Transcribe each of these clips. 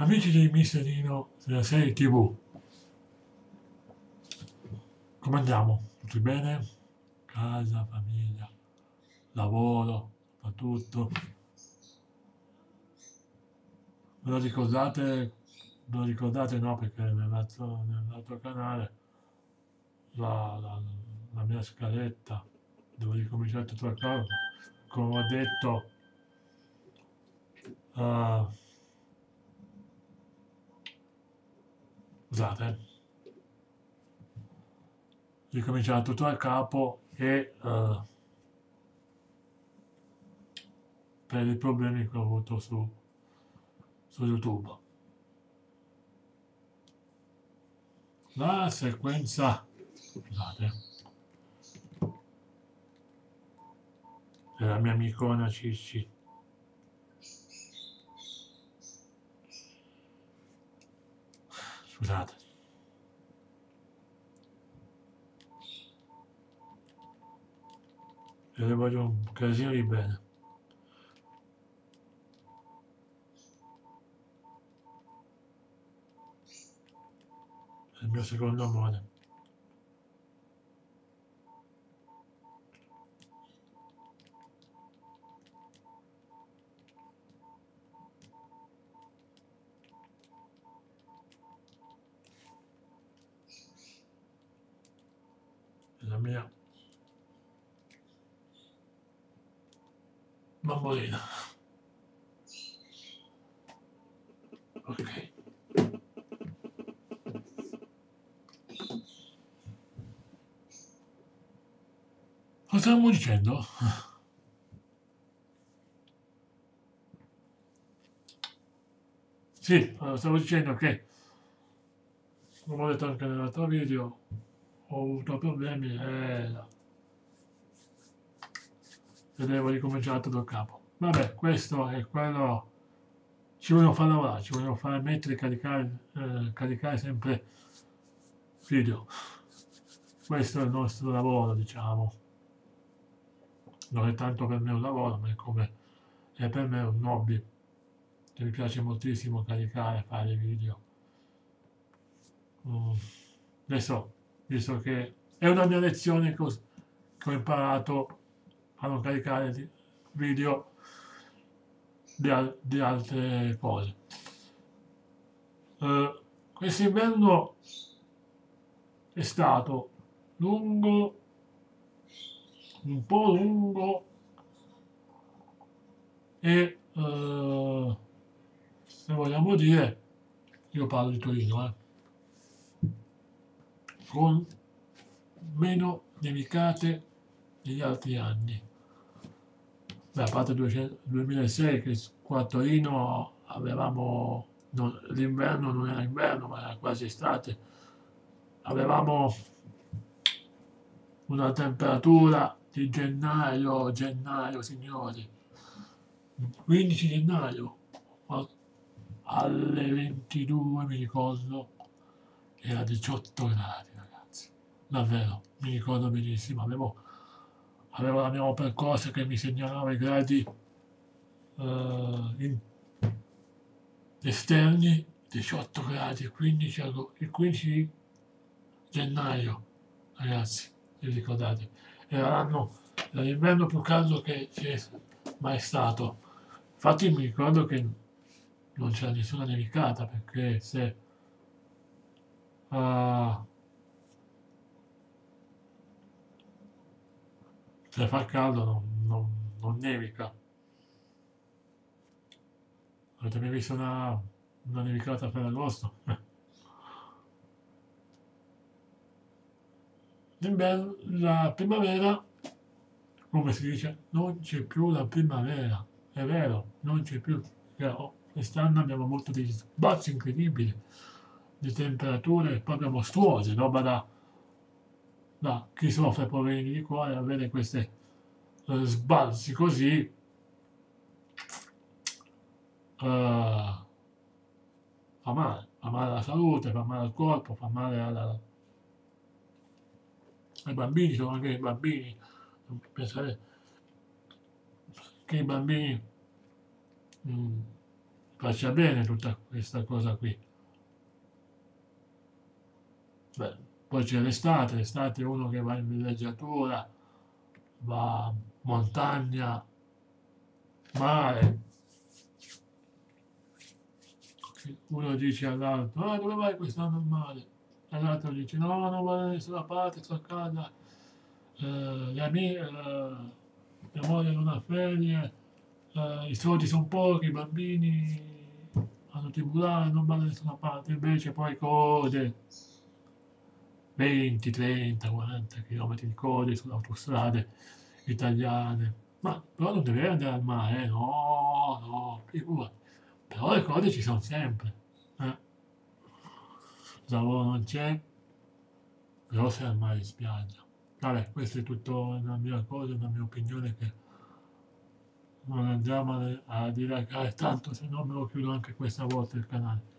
Amici di Misterino della serie TV. Come andiamo? Tutti bene? Casa, famiglia, lavoro, soprattutto. Ve lo ricordate? Ve lo ricordate no? Perché nell'altro, nell'altro canale la, la, la mia scaletta devo ricominciare tutto da capo. Come ho detto, uh, scusate, ricominciare tutto da capo e uh, per i problemi che ho avuto su, su YouTube. La sequenza, scusate, della mia amicona Cicci. Scusate. E le voglio un casino di bene. Il mio secondo amore. Mia bambolina. Ok. Cosa stavamo dicendo? Sì, stavo dicendo che, come ho detto anche nell'altro video, avuto problemi e, e devo ricominciare tutto da capo. Vabbè, questo è quello. Ci vogliono fare lavorare, ci vogliono fare mettere caricare, eh, caricare sempre video. Questo è il nostro lavoro, diciamo. Non è tanto per me un lavoro, ma è come è per me un hobby. Che mi piace moltissimo caricare, fare video. Mm. Adesso visto che è una mia lezione che ho, che ho imparato a non caricare video di, di altre cose. Uh, Quest'inverno è stato lungo, un po' lungo e uh, se vogliamo dire, io parlo di Torino, eh con meno nevicate degli altri anni. Beh, a parte il 2006 che qua a Torino avevamo, l'inverno non era inverno ma era quasi estate, avevamo una temperatura di gennaio, gennaio signori, 15 gennaio alle 22 mi ricordo era 18 gradi davvero, mi ricordo benissimo, avevo, avevo la mia opera corsa che mi segnalava i gradi uh, in, esterni, 18 gradi, 15, il 15 gennaio, ragazzi, vi ricordate, era l'anno, l'inverno più caldo che c'è mai stato. Infatti mi ricordo che non c'era nessuna nevicata perché se uh, se fa caldo non, non, non nevica. Avete mai visto una, una nevicata per agosto? L'inverno, la primavera, come si dice, non c'è più la primavera. È vero, non c'è più. Quest'anno abbiamo avuto degli sbalzi incredibili di temperature proprio mostruose, roba da da chi soffre problemi di cuore avere questi uh, sbalzi così uh, fa male, fa male alla salute, fa male al corpo, fa male alla, ai bambini, sono anche i bambini, pensare che i bambini mh, mm, faccia bene tutta questa cosa qui. Beh, poi c'è l'estate, l'estate uno che va in villeggiatura, va montagna, mare. Uno dice all'altro, ah dove vai quest'anno al mare? E l'altro dice, no, non vado da nessuna parte, sto a casa, eh, la mia, eh, mia moglie non ha ferie, eh, i soldi sono pochi, i bambini hanno tribulato, non vanno da nessuna parte, invece poi code 20, 30, 40 km di code sulle autostrade italiane. Ma però non deve andare al mare, eh? no, no, figurati. Però le cose ci sono sempre. Eh? lavoro non c'è, però sei al mare in spiaggia. Vabbè, questa è tutta una mia cosa, una mia opinione che non andiamo a, dilagare tanto, se no me lo chiudo anche questa volta il canale.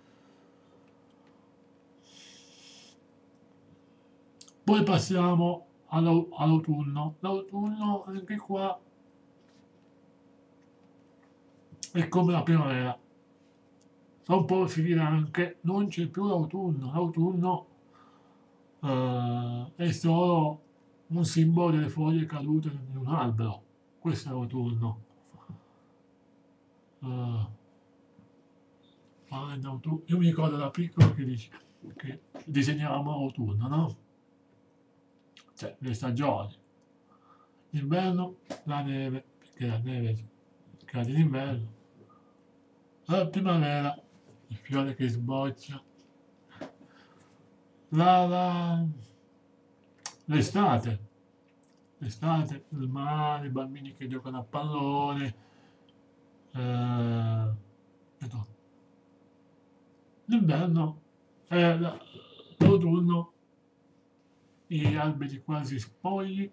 Poi passiamo all'autunno. L'autunno anche qua è come la primavera. Tra un po' si dirà anche non c'è più l'autunno. L'autunno eh, è solo un simbolo delle foglie cadute in un albero. Questo è l'autunno. Uh, io mi ricordo da piccolo che, dice, che disegnavamo l'autunno, no? Cioè, le stagioni. L'inverno, la neve, perché la neve cade in inverno. La primavera, il fiore che sboccia. La, la, l'estate, l'estate, il mare, i bambini che giocano a pallone, eh, l'inverno, l'autunno, gli alberi quasi spogli,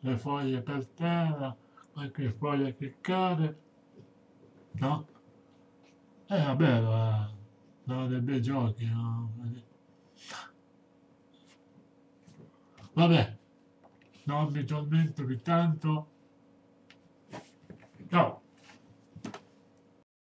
le foglie per terra, qualche foglia che cade, no? Eh, vabbè, sono dei bei giochi, no? Vabbè, non mi tormento più tanto. Ciao.